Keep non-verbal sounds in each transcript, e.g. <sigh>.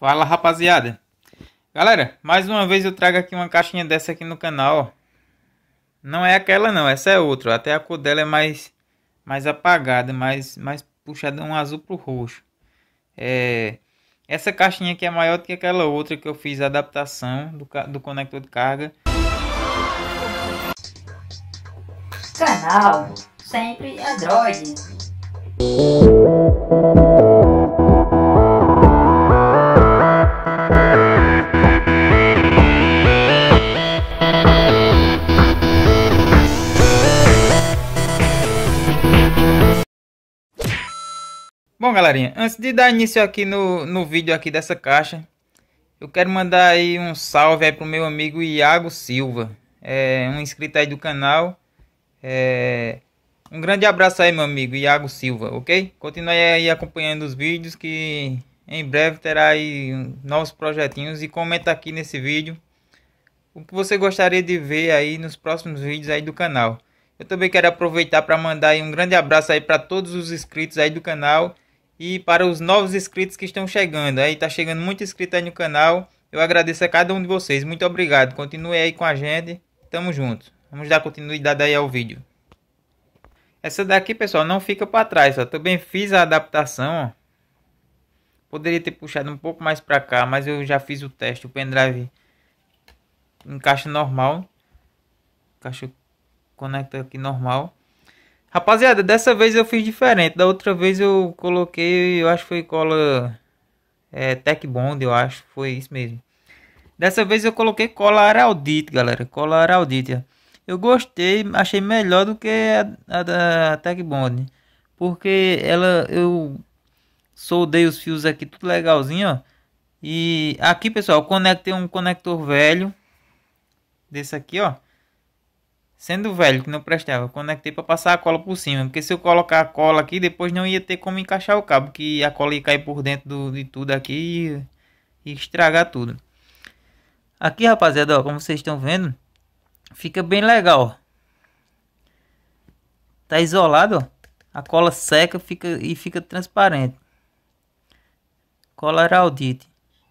Fala rapaziada. Galera, mais uma vez eu trago aqui uma caixinha dessa aqui no canal Não é aquela não, essa é outra Até a cor dela é mais, mais apagada Mais, mais puxada um azul pro roxo. É, Essa caixinha aqui é maior do que aquela outra que eu fiz a adaptação do, do conector de carga. Canal Sempre Android galerinha, antes de dar início aqui no, no vídeo aqui dessa caixa, eu quero mandar aí um salve aí pro meu amigo Iago Silva, é um inscrito aí do canal. É, um grande abraço aí, meu amigo Iago Silva, ok? Continue aí acompanhando os vídeos que em breve terá aí novos projetinhos e comenta aqui nesse vídeo o que você gostaria de ver aí nos próximos vídeos aí do canal. Eu também quero aproveitar para mandar um grande abraço aí para todos os inscritos aí do canal e para os novos inscritos que estão chegando. Aí tá chegando muito inscrito aí no canal. Eu agradeço a cada um de vocês. Muito obrigado. Continue aí com a gente. Tamo junto. Vamos dar continuidade aí ao vídeo. Essa daqui, pessoal, não fica para trás. Ó. Também fiz a adaptação. Ó. Poderia ter puxado um pouco mais para cá, mas eu já fiz o teste. O pendrive encaixa normal. Encaixa conecta aqui normal. Rapaziada, dessa vez eu fiz diferente. Da outra vez eu coloquei, eu acho que foi cola é, Tech Bond, eu acho. Foi isso mesmo. Dessa vez eu coloquei cola Araldite, galera. Cola Araldite. Eu gostei, achei melhor do que a, a da Tech Bond. Porque ela, eu soldei os fios aqui tudo legalzinho, ó. E aqui, pessoal, conectei um conector velho. Desse aqui, ó. Sendo velho, que não prestava, conectei para passar a cola por cima. Porque se eu colocar a cola aqui, depois não ia ter como encaixar o cabo. Que a cola ia cair por dentro do, de tudo aqui e, e estragar tudo. Aqui, rapaziada, ó, como vocês estão vendo, fica bem legal. Tá isolado, ó. A cola seca fica e fica transparente. Cola Heraldite.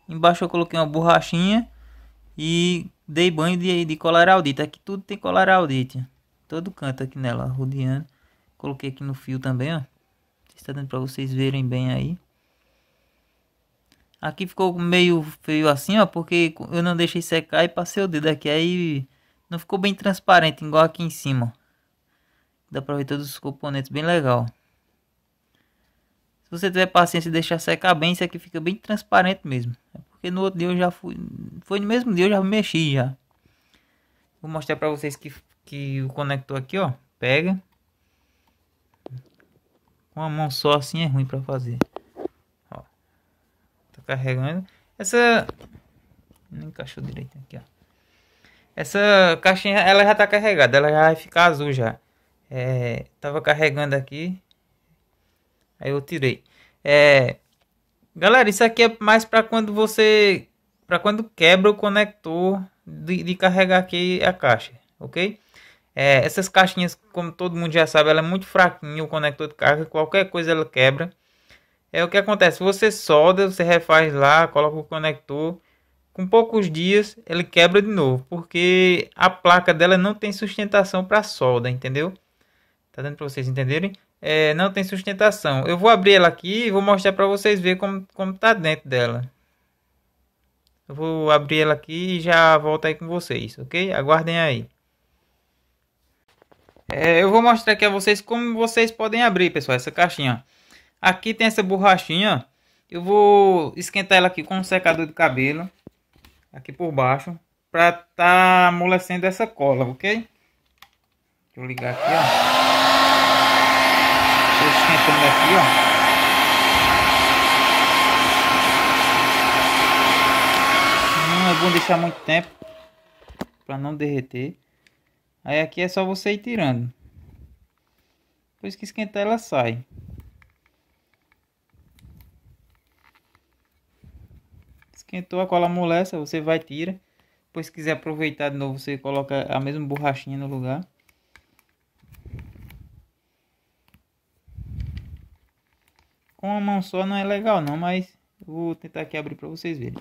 Embaixo eu coloquei uma borrachinha e dei banho de, de colar audita. Aqui tudo tem colar audita. Todo canto aqui nela, rodeando. Coloquei aqui no fio também, ó. Está dando para vocês verem bem aí. Aqui ficou meio feio assim, ó, porque eu não deixei secar e passei o dedo aqui. Aí não ficou bem transparente, igual aqui em cima. Dá pra ver todos os componentes bem legal. Se você tiver paciência e deixar secar bem, isso aqui fica bem transparente mesmo. Porque no outro dia eu já fui. Foi no mesmo dia eu já mexi já. Vou mostrar pra vocês que, que o conector aqui, ó. Pega. Com a mão só assim é ruim pra fazer. Ó. Tá carregando. Essa. Não encaixou direito aqui, ó. Essa caixinha ela já tá carregada. Ela já vai ficar azul já. É, tava carregando aqui. Aí eu tirei. É, Galera, isso aqui é mais para quando você para quando quebra o conector de, de, carregar aqui a caixa, ok? É, essas caixinhas, como todo mundo já sabe, ela é muito fraquinha o conector de carga, qualquer coisa ela quebra. É o que acontece, você solda, você refaz lá, coloca o conector, com poucos dias ele quebra de novo, porque a placa dela não tem sustentação para solda, entendeu? Tá dando para vocês entenderem? É, não tem sustentação. Eu vou abrir ela aqui e vou mostrar para vocês ver como, como tá dentro dela. Eu vou abrir ela aqui e já volto aí com vocês, ok? Aguardem aí. É, eu vou mostrar aqui a vocês como vocês podem abrir, pessoal, essa caixinha. Aqui tem essa borrachinha. Eu vou esquentar ela aqui com um secador de cabelo. Aqui por baixo. Pra tá amolecendo essa cola, ok? Deixa eu ligar aqui, ó esquentando aqui, ó. Não é bom deixar muito tempo para não derreter. Aí aqui é só você ir tirando. Depois que esquentar ela sai. Esquentou a cola amolece, você vai tira. Depois se quiser aproveitar de novo, você coloca a mesma borrachinha no lugar. Com uma mão só não é legal não, mas Vou tentar aqui abrir para vocês verem.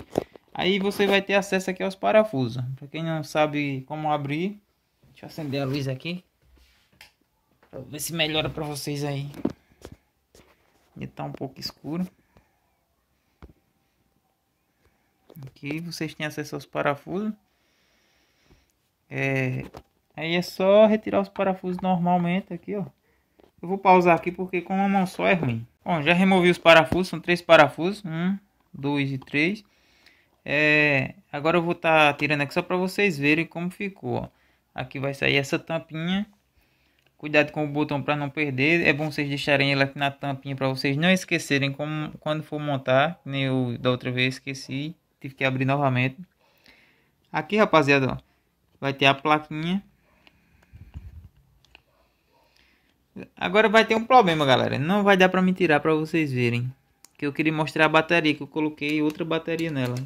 Aí você vai ter acesso aqui aos parafusos. Para quem não sabe como abrir, deixa eu acender a luz aqui. Pra ver se melhora para vocês aí. Ele tá um pouco escuro. Aqui vocês têm acesso aos parafusos. É, aí é só retirar os parafusos normalmente aqui, ó. Eu vou pausar aqui porque com uma mão só é ruim. Bom, já removi os parafusos, são três parafusos. Um, dois e três. É, agora eu vou estar tá tirando aqui só para vocês verem como ficou. Ó. Aqui vai sair essa tampinha. Cuidado com o botão para não perder. É bom vocês deixarem ele aqui na tampinha para vocês não esquecerem como, quando for montar. Nem eu da outra vez esqueci. Tive que abrir novamente. Aqui, rapaziada, ó, vai ter a plaquinha. Agora vai ter um problema, galera. Não vai dar para me tirar para vocês verem. Que eu queria mostrar a bateria que eu coloquei outra bateria nela.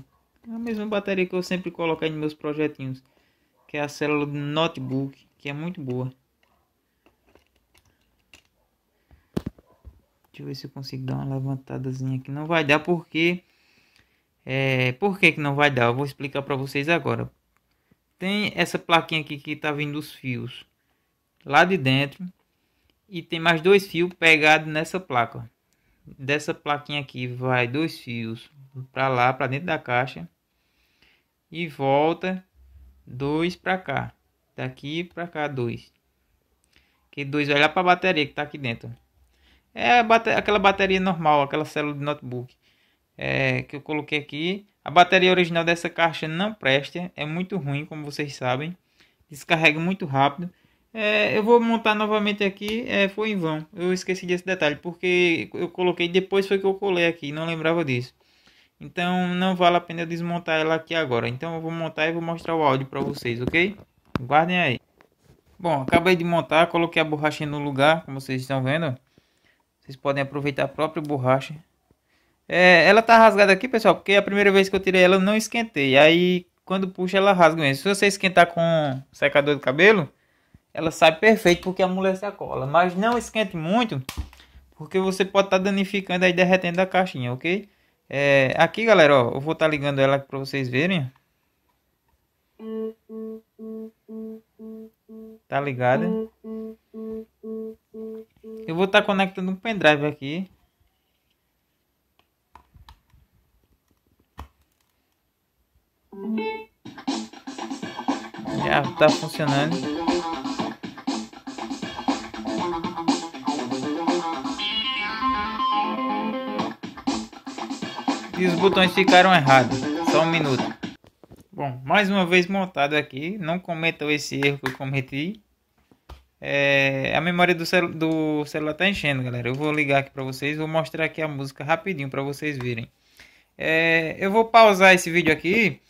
É a mesma bateria que eu sempre coloco aí nos meus projetinhos. Que é a célula do notebook, que é muito boa. Deixa eu ver se eu consigo dar uma levantadazinha aqui. Não vai dar porque é, por que, que não vai dar? Eu vou explicar para vocês agora. Tem essa plaquinha aqui que está vindo os fios lá de dentro. E tem mais dois fios pegados nessa placa. Dessa plaquinha aqui vai dois fios para lá, para dentro da caixa. E volta dois para cá. Daqui para cá dois. Que dois vai lá para a bateria que está aqui dentro. É bateria, aquela bateria normal, aquela célula de notebook é, que eu coloquei aqui. A bateria original dessa caixa não presta, é muito ruim, como vocês sabem. Descarrega muito rápido. É, eu vou montar novamente aqui, é, foi em vão. Eu esqueci desse detalhe, porque eu coloquei depois foi que eu colei aqui, não lembrava disso. Então não vale a pena desmontar ela aqui agora. Então eu vou montar e vou mostrar o áudio para vocês, ok? Guardem aí. Bom, acabei de montar, coloquei a borracha no lugar, como vocês estão vendo. Vocês podem aproveitar a própria borracha é, ela tá rasgada aqui, pessoal, porque a primeira vez que eu tirei ela eu não esquentei. Aí quando puxa ela rasga mesmo. Se você esquentar com secador de cabelo, ela sai perfeito porque a mulher se cola. Mas não esquente muito, porque você pode estar tá danificando aí, derretendo a caixinha, ok? É, aqui, galera, ó, eu vou estar tá ligando ela para vocês verem. Tá ligada? Eu vou estar tá conectando um pendrive aqui. Já tá funcionando. E os botões ficaram errados. Só um minuto. Bom, mais uma vez montado aqui. Não cometam esse erro que eu cometi. É, a memória do, do celular tá enchendo, galera. Eu vou ligar aqui para vocês. Vou mostrar aqui a música rapidinho para vocês verem. É, eu vou pausar esse vídeo aqui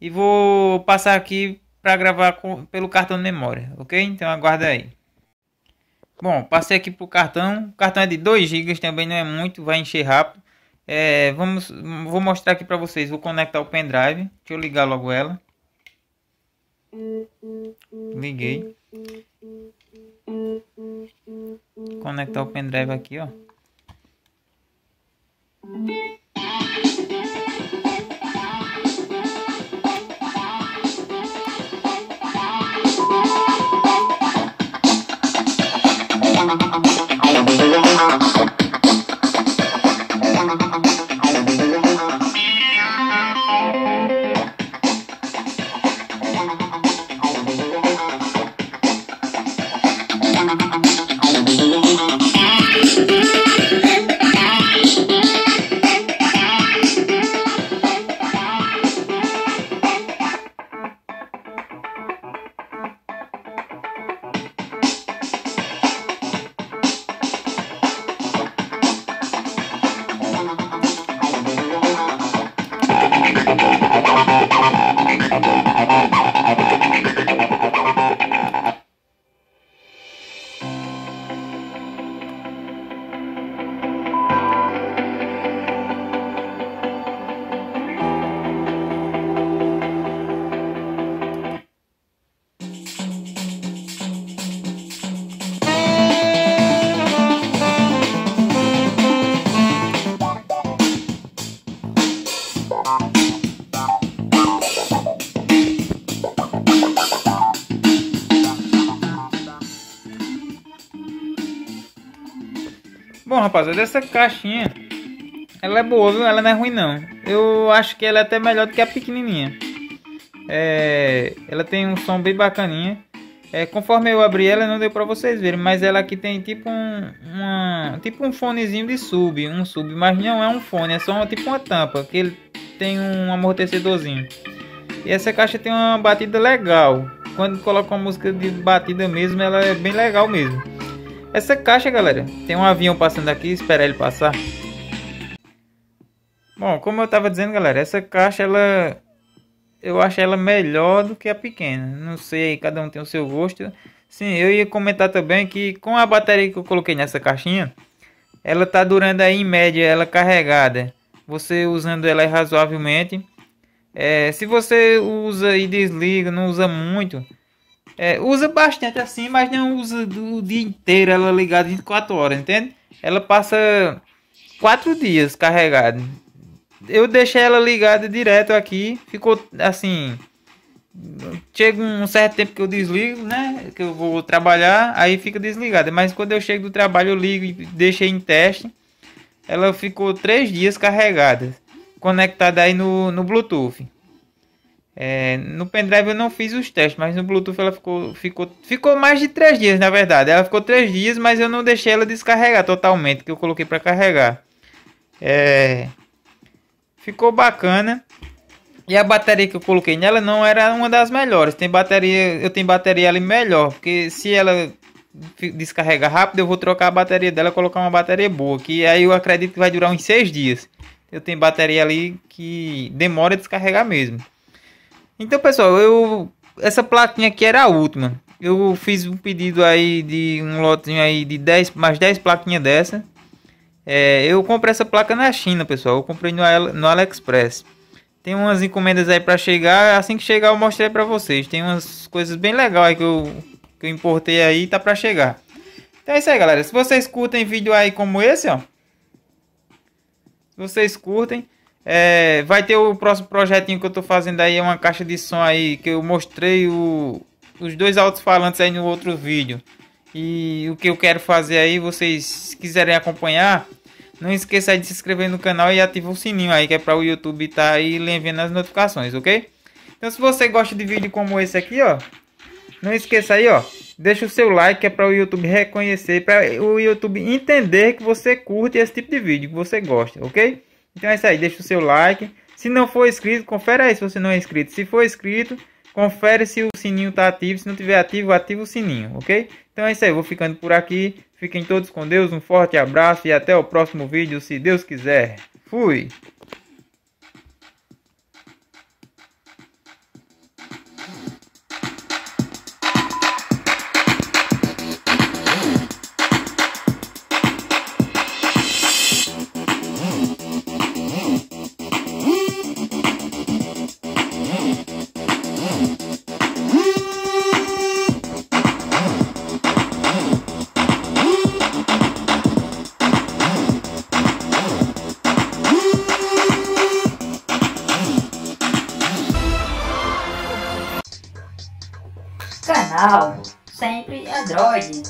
e vou passar aqui para gravar com, pelo cartão de memória, ok? Então aguarda aí. Bom, passei aqui para o cartão. O cartão é de 2 GB, também não é muito, vai encher rápido. É, vamos, vou mostrar aqui para vocês. Vou conectar o pendrive. Deixa eu ligar logo ela. Liguei. Conectar o pendrive aqui, ó. <laughs> Bom, rapaziada, essa caixinha, ela é boa, viu? Ela não é ruim, não. Eu acho que ela é até melhor do que a pequenininha. É, ela tem um som bem bacaninha. É, conforme eu abri ela, não deu pra vocês verem, mas ela aqui tem tipo um, uma, tipo um fonezinho de sub, um sub, mas não é um fone, é só tipo uma tampa, que ele tem um amortecedorzinho. E essa caixa tem uma batida legal. Quando coloca uma música de batida mesmo, ela é bem legal mesmo. Essa caixa, galera, tem um avião passando aqui, espera ele passar. Bom, como eu tava dizendo, galera, essa caixa ela eu acho ela melhor do que a pequena. Não sei, cada um tem o seu gosto. Sim, eu ia comentar também que com a bateria que eu coloquei nessa caixinha, ela tá durando aí em média ela carregada. Você usando ela razoavelmente. É, se você usa e desliga, não usa muito, é, usa bastante assim, mas não usa o dia inteiro ela ligada 24 horas, entende? Ela passa 4 dias carregada eu deixei ela ligada direto aqui. Ficou assim. Chega um certo tempo que eu desligo, né? Que eu vou trabalhar, aí fica desligada. Mas quando eu chego do trabalho, eu ligo e deixei em teste. Ela ficou três dias carregada, conectada aí no, no Bluetooth. É, no pendrive eu não fiz os testes, mas no Bluetooth ela ficou, ficou, ficou mais de três dias, na verdade. Ela ficou três dias, mas eu não deixei ela descarregar totalmente, que eu coloquei para carregar. É, ficou bacana. E a bateria que eu coloquei nela não era uma das melhores. Tem bateria, eu tenho bateria ali melhor, porque se ela descarrega rápido, eu vou trocar a bateria dela, colocar uma bateria boa, que aí eu acredito que vai durar uns seis dias. Eu tenho bateria ali que demora a descarregar mesmo. Então, pessoal, eu essa plaquinha aqui era a última. Eu fiz um pedido aí de um lotinho aí de 10, mais 10 plaquinhas dessa. É, eu comprei essa placa na China, pessoal. Eu comprei no, no AliExpress. Tem umas encomendas aí para chegar. Assim que chegar, eu mostrei para vocês. Tem umas coisas bem legais que eu, que eu importei aí. Tá para chegar. Então é isso aí, galera. Se vocês curtem vídeo aí como esse, ó. Se vocês curtem. É, vai ter o próximo projetinho que eu tô fazendo aí. É uma caixa de som aí. Que eu mostrei o, os dois alto-falantes aí no outro vídeo. E o que eu quero fazer aí, vocês quiserem acompanhar, não esqueça de se inscrever no canal e ativar o sininho aí, que é para o YouTube estar tá aí lhe enviando as notificações, ok? Então se você gosta de vídeo como esse aqui, ó, não esqueça aí, ó, deixa o seu like, que é para o YouTube reconhecer, para o YouTube entender que você curte esse tipo de vídeo, que você gosta, ok? Então é isso aí, deixa o seu like. Se não for inscrito, confere aí se você não é inscrito. Se for inscrito, confere se o sininho está ativo. Se não tiver ativo, ativa o sininho, ok? Então é isso aí, vou ficando por aqui. Fiquem todos com Deus, um forte abraço e até o próximo vídeo, se Deus quiser. Fui! Canal Sempre Android.